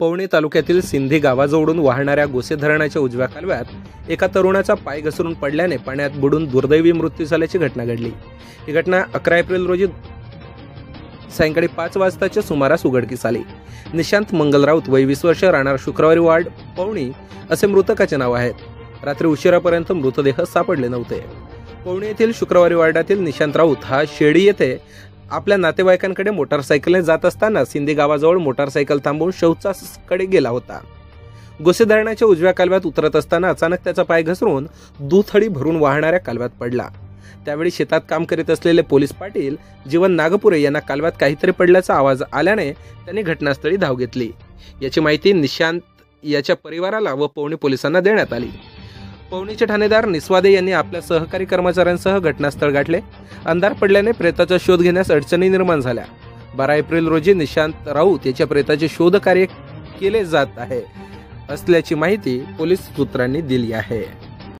पवणे तालुक्यातील सिंधी गावाजवळून वाहणाऱ्या गोसे धरणाच्या उजव्या कालव्यात एका तरुणाचा पाय घसरून पडल्याने पाण्यात बुडून दुर्दैवी मृत्यू झाल्याची घटना घडली. ही घटना अकरा एप्रिल रोजी सायंकाळी पाच वाजताच्या सुमारास उघडकीस आली. निशांत मंगल राऊत वय वीस वर्ष राहणार शुक्रवारी वार्ड पवणी असे मृतकाचे नाव आहेत. रात्री उशिरापर्यंत मृतदेह सापडले नव्हते. पवणी येथील शुक्रवारी वार्डातील निशांत राऊत हा शेडी येथे आपल्या नातेवाईकांकडे मोटारसायकलने जात असताना सिंधी गावाजवळ मोटारसायकल थांबवून शौचाकडे गेला होता. गोसे धरणाच्या उजव्या कालव्यात उतरत असताना अचानक त्याचा पाय घसरून दुथडी भरून वाहणाऱ्या कालव्यात पडला. त्यावेळी शेतात काम करीत असलेले पोलीस पाटील जीवन नागपुरे यांना कालव्यात काहीतरी पडल्याचा आवाज आल्याने त्यांनी घटनास्थळी धाव घेतली. याची माहिती निशांत याच्या परिवाराला व पवणी पोलिसांना देण्यात आली. पवनीचे ठाणेदार निस्वादे यांनी आपल्या सहकारी कर्मचाऱ्यांसह घटनास्थळ गाठले. अंधार पडल्याने प्रेताचा शोध घेण्यास अडचणी निर्माण झाल्या. बारा एप्रिल रोजी निशांत राऊत याच्या प्रेताचे शोध कार्य केले जात आहे असल्याची माहिती पोलीस सूत्रांनी दिली आहे.